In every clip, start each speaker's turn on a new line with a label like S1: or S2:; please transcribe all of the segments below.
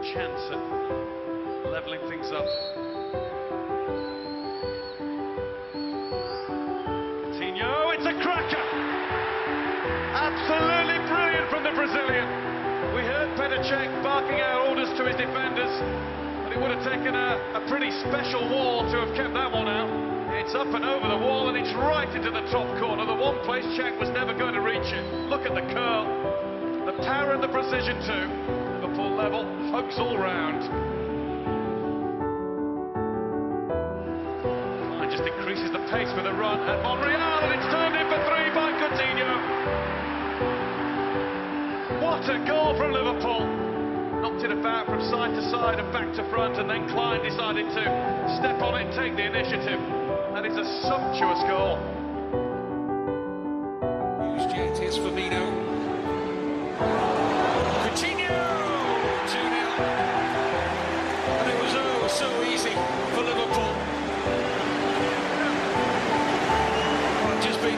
S1: chance at levelling things up. Coutinho, it's a cracker! Absolutely brilliant from the Brazilian. We heard Petr Cech barking out orders to his defenders, but it would have taken a, a pretty special wall to have kept that one out. It's up and over the wall and it's right into the top corner, the one place Cech was never going to reach it. Look at the curl, the power and the precision too. Liverpool level, hugs all round. Clyne just increases the pace with a run at Monreal and it's turned in for three by Coutinho. What a goal from Liverpool! Knocked it about from side to side and back to front, and then Clyne decided to step on it and take the initiative. That is a sumptuous goal.
S2: Yet, here's Firmino.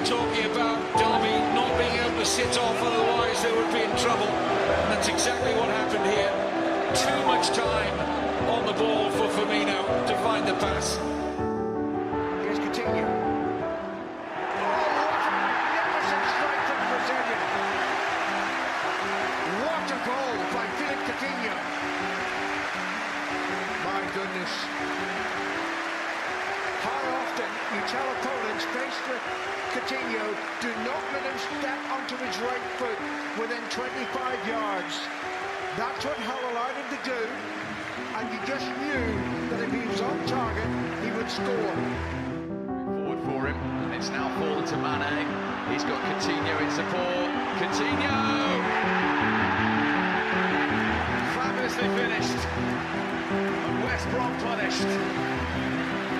S2: Been talking about Derby not being able to sit off, otherwise they would be in trouble. And that's exactly what happened here. Too much time on the ball for Firmino to find the pass.
S3: Here's Coutinho. Oh, what a strike from the What a goal by Philippe Coutinho. My goodness. You tell opponents faced with Coutinho, do not let him step onto his right foot within 25 yards. That's what Hull allowed him to do, and you just knew that if he was on target, he would score.
S4: forward for him, and it's now fallen to Mane. He's got Coutinho in support. Coutinho! Fabulously finished. And West Brom punished.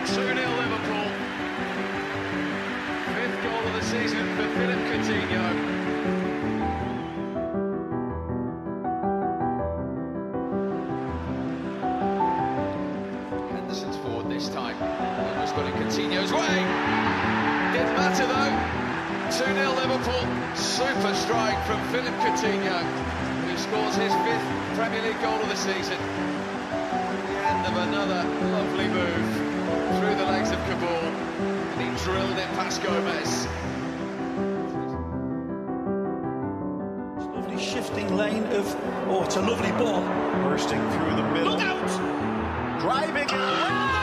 S4: 2 0 Liverpool. The season for Philippe Coutinho. Henderson's forward this time. Almost got in Coutinho's way. Didn't matter though. 2 0 Liverpool. Super strike from Philippe Coutinho, who scores his fifth Premier League goal of the season. The end of another lovely move through the legs of Kaboul. And he drilled it past
S5: Gomes. shifting lane of. Oh, it's a lovely ball.
S6: Bursting through the middle.
S5: Look out! Driving. Ah!